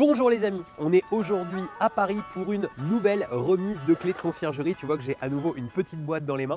Bonjour les amis, on est aujourd'hui à Paris pour une nouvelle remise de clés de conciergerie. Tu vois que j'ai à nouveau une petite boîte dans les mains.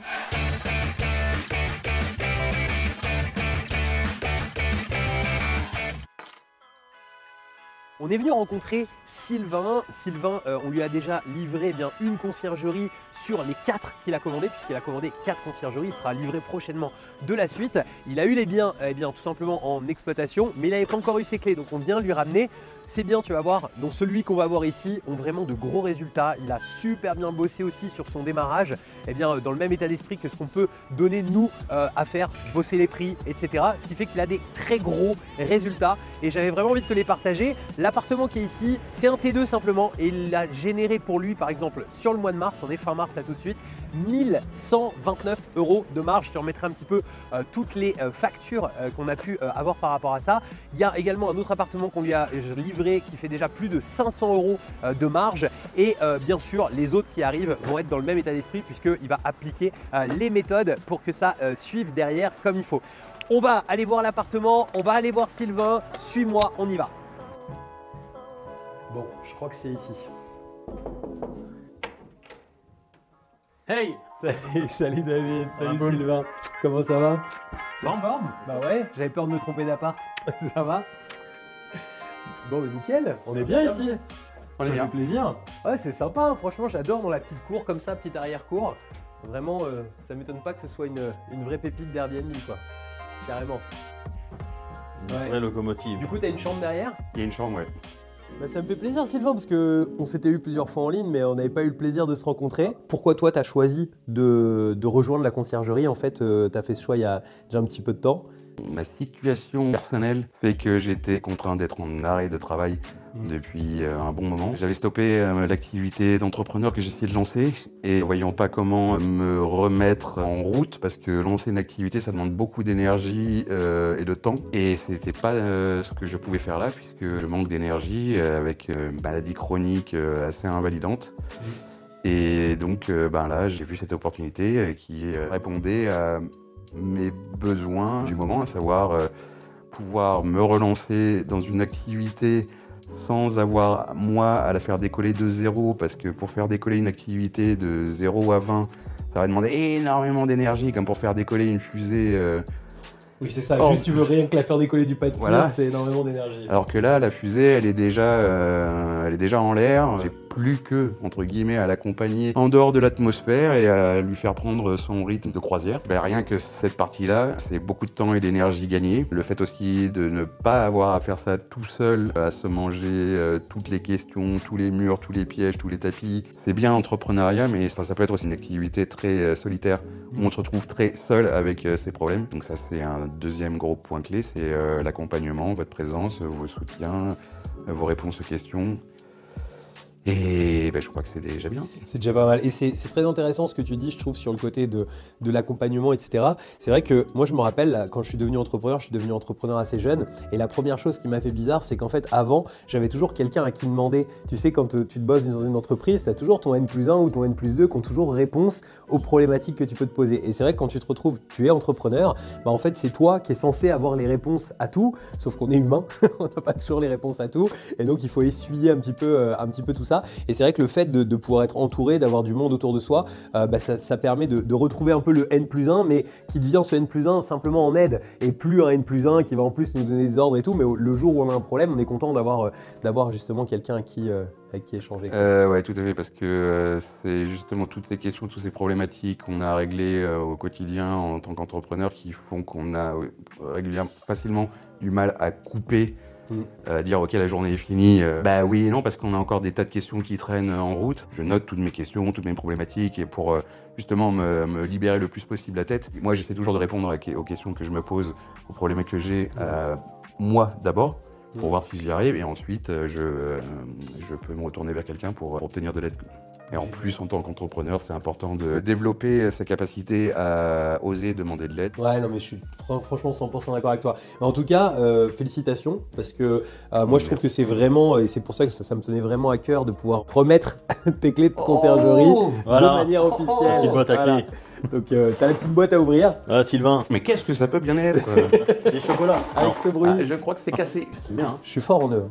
On est venu rencontrer Sylvain. Sylvain, euh, on lui a déjà livré eh bien une conciergerie sur les quatre qu'il a commandé, puisqu'il a commandé quatre conciergeries. Il sera livré prochainement de la suite. Il a eu les biens, eh bien, tout simplement en exploitation, mais il n'avait pas encore eu ses clés. Donc on vient lui ramener. C'est bien, tu vas voir. Donc celui qu'on va voir ici ont vraiment de gros résultats. Il a super bien bossé aussi sur son démarrage, eh bien, dans le même état d'esprit que ce qu'on peut donner nous euh, à faire, bosser les prix, etc. Ce qui fait qu'il a des très gros résultats. Et j'avais vraiment envie de te les partager. L'appartement qui est ici, c'est un T2 simplement et il a généré pour lui par exemple sur le mois de mars, on est fin mars là tout de suite, 1129 euros de marge. Je te remettrai un petit peu euh, toutes les euh, factures euh, qu'on a pu avoir par rapport à ça. Il y a également un autre appartement qu'on lui a livré qui fait déjà plus de 500 euros de marge et bien sûr les autres qui arrivent vont être dans le même état d'esprit puisqu'il va appliquer les méthodes pour que ça suive derrière comme il faut. On va aller voir l'appartement, on va aller voir Sylvain, suis-moi, on y va. Crois que c'est ici. Hey Salut, salut David, salut Sylvain. Comment ça va? Forme, forme Bah ouais, j'avais peur de me tromper d'appart. ça va? Bon, mais nickel, on est bien ici. On est bien. plaisir. Ouais, c'est sympa, hein. franchement, j'adore dans la petite cour comme ça, petite arrière-cour. Vraiment, euh, ça m'étonne pas que ce soit une, une vraie pépite d'Airbnb, quoi. Carrément. Une vraie locomotive. Du coup, t'as une chambre derrière? Il y a une chambre, ouais. Bah, ça me fait plaisir Sylvain parce que on s'était eu plusieurs fois en ligne mais on n'avait pas eu le plaisir de se rencontrer. Pourquoi toi tu as choisi de, rejoindre la conciergerie? En fait, euh, tu as fait ce choix il y a déjà un petit peu de temps. Ma situation personnelle fait que j'étais contraint d'être en arrêt de travail Mm. depuis euh, un bon moment. J'avais stoppé euh, l'activité d'entrepreneur que j'essayais de lancer et voyant pas comment me remettre en route parce que lancer une activité ça demande beaucoup d'énergie euh, et de temps et c'était pas ce que je pouvais faire là puisque je manque d'énergie avec une maladie chronique assez invalidante. Mm. Et donc ben là j'ai vu cette opportunité qui répondait à mes besoins du moment, à savoir pouvoir me relancer dans une activité sans avoir moi à la faire décoller de zéro, parce que pour faire décoller une activité de 0 à 20, ça va demander énormément d'énergie, comme pour faire décoller une fusée. Euh, oui, c'est ça, juste tu veux rien que la faire décoller du pas de voilà. c'est énormément d'énergie. Alors que là, la fusée, elle est déjà, euh, elle est déjà en l'air plus que, entre guillemets, à l'accompagner en dehors de l'atmosphère et à lui faire prendre son rythme de croisière. Ben, rien que cette partie-là, c'est beaucoup de temps et d'énergie gagnée. Le fait aussi de ne pas avoir à faire ça tout seul, à se manger euh, toutes les questions, tous les murs, tous les pièges, tous les tapis, c'est bien entrepreneuriat, mais ça, peut être aussi une activité très euh, solitaire où on se retrouve très seul avec euh, ses problèmes. Donc ça, c'est un deuxième gros point clé, c'est l'accompagnement, votre présence, vos soutiens, vos réponses aux questions. Et ben, je crois que c'est déjà bien. C'est déjà pas mal. Et c'est très intéressant ce que tu dis, je trouve, sur le côté de, l'accompagnement, etc. C'est vrai que moi, je me rappelle, quand je suis devenu entrepreneur, je suis devenu entrepreneur assez jeune. Et la première chose qui m'a fait bizarre, c'est qu'en fait, avant, j'avais toujours quelqu'un à qui demander. Tu sais, quand tu te bosses dans une entreprise, tu as toujours ton N plus 1 ou ton N plus 2 qui ont toujours réponse aux problématiques que tu peux te poser. Et c'est vrai que quand tu te retrouves, tu es entrepreneur, bah en fait, c'est toi qui es censé avoir les réponses à tout, sauf qu'on est humain, on n'a pas toujours les réponses à tout. Et donc, il faut essuyer un petit peu, euh, un petit peu tout ça. Et c'est vrai que le fait de, pouvoir être entouré, d'avoir du monde autour de soi, euh, bah, ça, permet de, retrouver un peu le N plus 1, mais qui devient ce N plus 1 simplement en aide, et plus un N plus 1 qui va en plus nous donner des ordres et tout, mais le jour où on a un problème, on est content d'avoir euh, justement quelqu'un qui... Euh, avec qui échanger. Euh, ouais, tout à fait, parce que c'est justement toutes ces questions, toutes ces problématiques qu'on a à régler au quotidien en tant qu'entrepreneur qui font qu'on a régulièrement facilement du mal à couper euh, dire ok la journée est finie. Euh, bah oui et non parce qu'on a encore des tas de questions qui traînent en route. Je note toutes mes questions, toutes mes problématiques et pour euh, justement me, libérer le plus possible la tête. Moi j'essaie toujours de répondre aux questions que je me pose, aux problèmes que j'ai, moi d'abord pour voir si j'y arrive et ensuite je, je peux me retourner vers quelqu'un pour obtenir de l'aide. Et en plus, en tant qu'entrepreneur, c'est important de développer sa capacité à oser demander de l'aide. Ouais, non, mais je suis franchement 100% d'accord avec toi. Mais en tout cas, euh, félicitations, parce que euh, moi, je trouve que c'est vraiment, et c'est pour ça que ça, me tenait vraiment à cœur de pouvoir remettre tes clés de conciergerie oh de manière officielle. Petite boîte à clés. Donc, euh, t'as la petite boîte à ouvrir. Ah, Sylvain. Mais qu'est-ce que ça peut bien être? Les chocolats. Avec ce bruit. Ah, je crois que c'est cassé. C'est bien. Hein. Je suis fort en eux.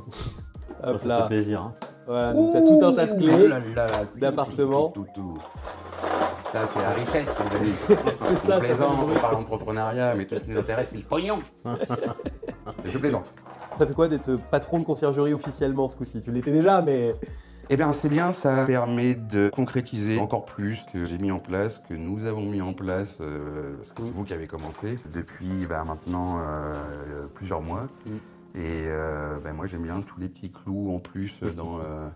Hop ça là. fait plaisir. hein. Voilà, donc t'as tout un tas de clés. d'appartements. Ça, c'est la richesse, je dis. C'est ça, bruit. on parle d'entrepreneuriat, mais tout ce qui nous intéresse, c'est le pognon. je plaisante. Ça fait quoi d'être patron de conciergerie officiellement ce coup-ci? Tu l'étais déjà, mais Eh bien, c'est bien, ça permet de concrétiser encore plus ce que j'ai mis en place, que nous avons mis en place, euh, parce que c'est vous qui avez commencé, depuis bah, maintenant euh, plusieurs mois. Mm. Et euh, bah, moi, j'aime bien tous les petits clous en plus euh, dans, euh,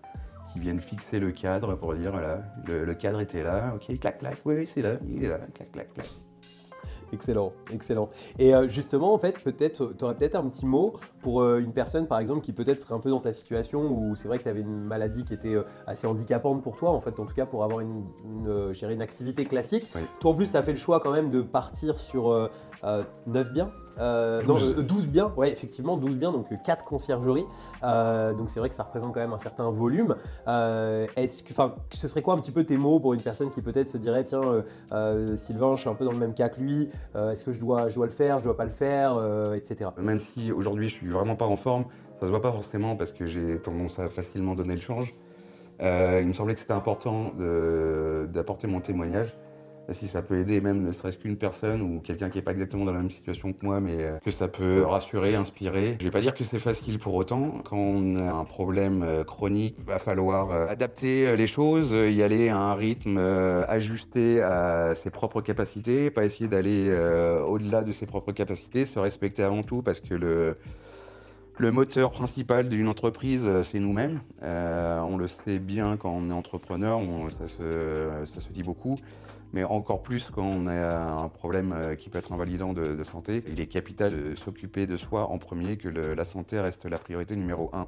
qui viennent fixer le cadre pour dire, voilà, le, le cadre était là, ok, clac, clac, oui, oui, c'est là, il est là, clac, clac, clac. excellent, excellent. Et justement, en fait, peut-être, tu aurais peut-être un petit mot pour une personne, par exemple, qui peut-être serait un peu dans ta situation où c'est vrai que tu avais une maladie qui était assez handicapante pour toi, en fait, en tout cas pour avoir une, une, activité classique. Oui. Toi, en plus, tu as fait le choix quand même de partir sur euh, euh, 9 biens Euh, non, 12. euh, 12 biens, ouais, effectivement, 12 biens, donc 4 conciergeries. Euh, donc c'est vrai que ça représente quand même un certain volume. Est-ce que, ce serait quoi un petit peu tes mots pour une personne qui peut-être se dirait, tiens, Sylvain, je suis un peu dans le même cas que lui, est-ce que je dois, je dois le faire, je dois pas le faire, etc. Même si aujourd'hui je suis vraiment pas en forme, ça se voit pas forcément parce que j'ai tendance à facilement donner le change. Il me semblait que c'était important d'apporter mon témoignage. Si ça peut aider même ne serait-ce qu'une personne ou quelqu'un qui n'est pas exactement dans la même situation que moi, mais euh, que ça peut rassurer, inspirer. Je vais pas dire que c'est facile pour autant. Quand on a un problème euh, chronique, il va falloir euh, adapter les choses, y aller à un rythme ajusté à ses propres capacités, pas essayer d'aller au-delà de ses propres capacités, se respecter avant tout parce que le, moteur principal d'une entreprise, c'est nous-mêmes. On le sait bien quand on est entrepreneur, on- ça se dit beaucoup. Mais encore plus quand on a un problème euh, qui peut être invalidant de, santé, il est capital de s'occuper de soi en premier, que la santé reste la priorité numéro un.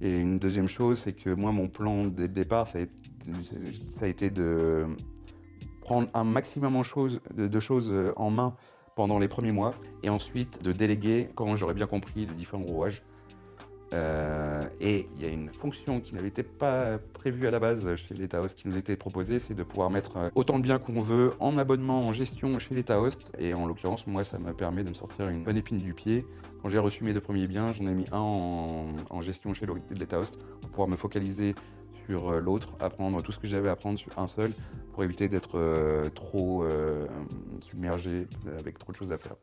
Et une deuxième chose, c'est que moi, mon plan dès le départ, ça a été, de prendre un maximum de, de choses euh, en main pendant les premiers mois et ensuite de déléguer quand j'aurais bien compris les différents rouages. Euh, et il y a une fonction qui n'avait été pas prévue à la base chez l'État Host qui nous était proposée, c'est de pouvoir mettre euh, autant de biens qu'on veut en abonnement, en gestion chez l'État Host. Et en l'occurrence, moi, ça m'a permis de me sortir une bonne épine du pied. Quand j'ai reçu mes deux premiers biens, j'en ai mis un en, en gestion chez l'État Host pour pouvoir me focaliser sur euh, l'autre, apprendre tout ce que j'avais à apprendre sur un seul pour éviter d'être euh, trop euh, submergé avec trop de choses à faire.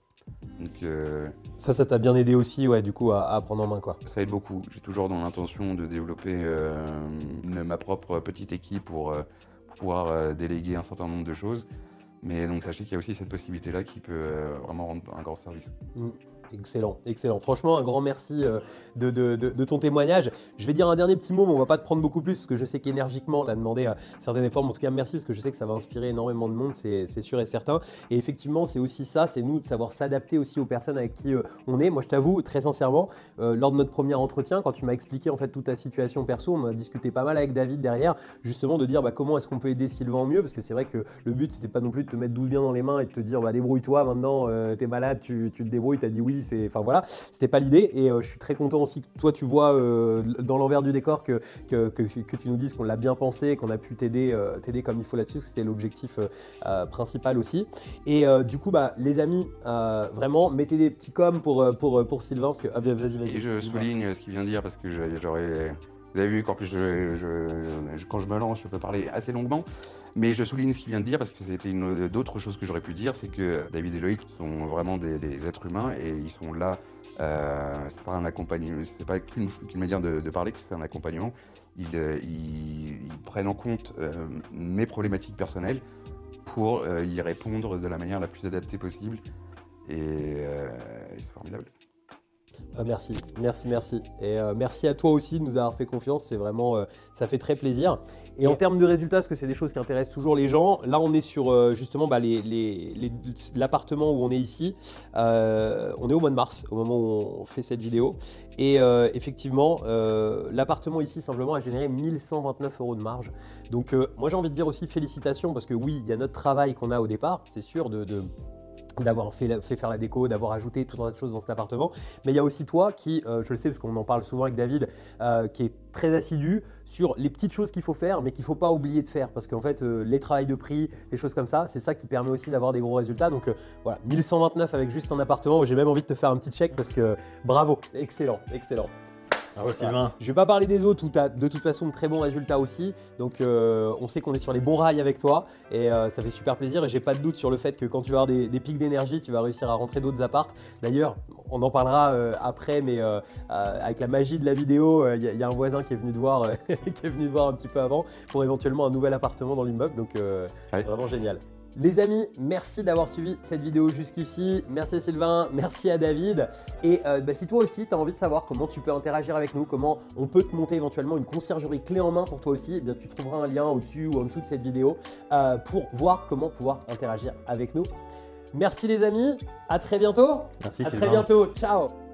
Donc euh, Ça, ça t'a bien aidé aussi, ouais, du coup, à, à prendre en main, quoi. ça aide beaucoup. J'ai toujours dans l'intention de développer une- ma propre petite équipe pour, pour pouvoir déléguer un certain nombre de choses. Mais donc sachez qu'il y a aussi cette possibilité-là qui peut vraiment rendre un grand service. Excellent, excellent. Franchement, un grand merci euh, de, ton témoignage. Je vais dire un dernier petit mot, mais on va pas te prendre beaucoup plus parce que je sais qu'énergiquement, tu as demandé à certaines efforts. En tout cas, merci parce que je sais que ça va inspirer énormément de monde, c'est sûr et certain. Et effectivement, c'est aussi ça, c'est nous de savoir s'adapter aussi aux personnes avec qui euh, on est. Moi, je t'avoue, très sincèrement, euh, lors de notre premier entretien, quand tu m'as expliqué en fait toute ta situation perso, on a discuté pas mal avec David derrière, justement de dire bah, comment est-ce qu'on peut aider Sylvain au mieux, parce que c'est vrai que le but, c'était pas non plus de te mettre 12 biens dans les mains et de te dire bah, débrouille-toi maintenant, euh, t'es malade, tu, tu te débrouilles, t'as dit oui, c'est. Enfin voilà, c'était pas l'idée. Et euh, je suis très content aussi que toi, tu vois euh, dans l'envers du décor que, que, que, que tu nous dises qu'on l'a bien pensé, qu'on a pu t'aider euh, t'aider comme il faut là-dessus, parce que c'était l'objectif principal aussi. Et du coup, bah, les amis, vraiment, mettez des petits coms pour, pour, pour Sylvain, parce que. ah, vas-y, vas-y. Et je souligne ce qu'il vient de dire parce que j'aurais. Vous avez vu qu'en plus, je- quand je me lance, je peux parler assez longuement. Mais je souligne ce qu'il vient de dire parce que c'était une d'autres choses que j'aurais pu dire. C'est que David et Loïc sont vraiment des, êtres humains et ils sont là. Euh, c'est pas un accompagnement, c'est pas qu'une manière de, parler, c'est un accompagnement. Ils, euh, prennent en compte euh, mes problématiques personnelles pour euh, y répondre de la manière la plus adaptée possible. Et c'est formidable. Ah, merci, merci, merci. Et euh, merci à toi aussi de nous avoir fait confiance. C'est vraiment, euh, ça fait très plaisir. Et en termes de résultats, parce que c'est des choses qui intéressent toujours les gens, là on est sur euh, justement bah, les- les- les- l'appartement où on est ici. On est au mois de mars, au moment où on fait cette vidéo. Et euh, effectivement, euh, l'appartement ici simplement a généré 1129 euros de marge. Donc euh, moi j'ai envie de dire aussi félicitations parce que oui, il y a notre travail qu'on a au départ, c'est sûr, de- de d'avoir fait, faire la déco, d'avoir ajouté tout un tas de choses dans cet appartement. Mais il y a aussi toi qui, euh, je le sais parce qu'on en parle souvent avec David, euh, qui est très assidu sur les petites choses qu'il faut faire, mais qu'il ne faut pas oublier de faire. Parce qu'en fait, euh, les travails de prix, les choses comme ça, c'est ça qui permet aussi d'avoir des gros résultats. Donc voilà, 1129 avec juste un appartement. J'ai même envie de te faire un petit check parce que bravo, excellent, excellent. Bravo Sylvain. Je vais pas parler des autres où tu as de toute façon de très bons résultats aussi. Donc euh, on sait qu'on est sur les bons rails avec toi et euh, ça fait super plaisir. Et j'ai pas de doute sur le fait que quand tu vas avoir des, des pics d'énergie, tu vas réussir à rentrer d'autres appartes. D'ailleurs, on en parlera euh, après, mais avec la magie de la vidéo, il y, a- y a un voisin qui est venu te voir, qui est venu te voir un petit peu avant pour éventuellement un nouvel appartement dans l'immeuble. Donc Ouais. vraiment génial. Les amis, merci d'avoir suivi cette vidéo jusqu'ici. Merci Sylvain, merci à David. Et euh, bah, si toi aussi tu as envie de savoir comment tu peux interagir avec nous, comment on peut te monter éventuellement une conciergerie clé en main pour toi aussi, eh bien, tu trouveras un lien au-dessus ou en dessous de cette vidéo euh, pour voir comment pouvoir interagir avec nous. Merci les amis, à très bientôt. Merci À très bientôt, ciao